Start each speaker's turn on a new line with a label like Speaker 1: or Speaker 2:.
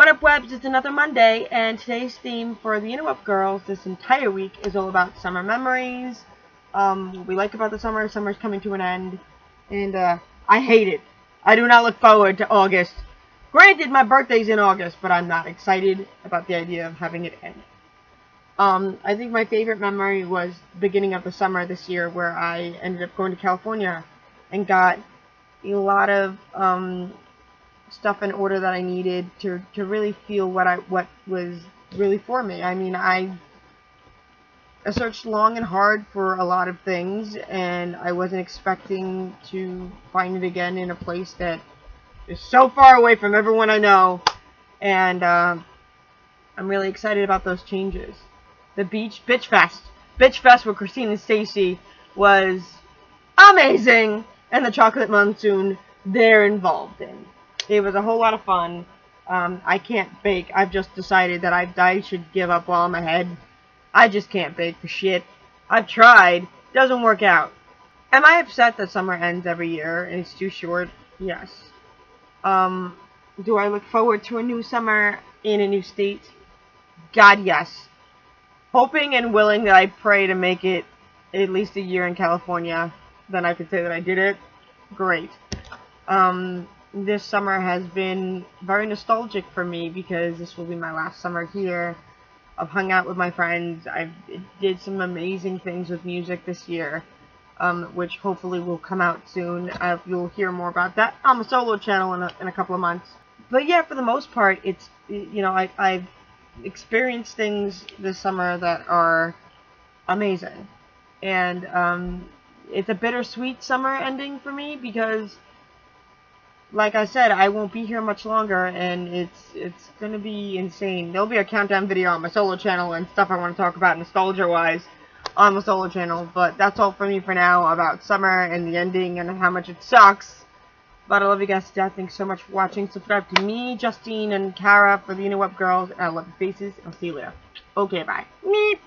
Speaker 1: What up, webs? It's another Monday, and today's theme for the Interweb Girls this entire week is all about summer memories. Um, what we like about the summer. Summer's coming to an end, and uh, I hate it. I do not look forward to August. Granted, my birthday's in August, but I'm not excited about the idea of having it end. Um, I think my favorite memory was beginning of the summer this year, where I ended up going to California and got a lot of um, stuff in order that I needed to to really feel what I what was really for me. I mean, I I searched long and hard for a lot of things, and I wasn't expecting to find it again in a place that is so far away from everyone I know, and uh, I'm really excited about those changes. The beach bitch fest, bitch fest with Christine and Stacy was amazing, and the chocolate monsoon they're involved in. It was a whole lot of fun. Um, I can't bake. I've just decided that I, I should give up while I'm ahead. I just can't bake for shit. I've tried. Doesn't work out. Am I upset that summer ends every year and it's too short? Yes. Um, do I look forward to a new summer in a new state? God, yes. Hoping and willing that I pray to make it at least a year in California, then I could say that I did it. Great. Um, this summer has been very nostalgic for me because this will be my last summer here. I've hung out with my friends. I did some amazing things with music this year, um, which hopefully will come out soon. Uh, you'll hear more about that on the solo channel in a, in a couple of months. But yeah, for the most part, it's, you know, I, I've experienced things this summer that are amazing. And um, it's a bittersweet summer ending for me because like I said, I won't be here much longer, and it's it's gonna be insane. There'll be a countdown video on my solo channel and stuff I want to talk about nostalgia-wise on the solo channel, but that's all for me for now about summer and the ending and how much it sucks. But I love you guys to death. Thanks so much for watching. Subscribe to me, Justine, and Kara for the Interweb Girls, I love your faces, I'll see you later. Okay, bye. Meep.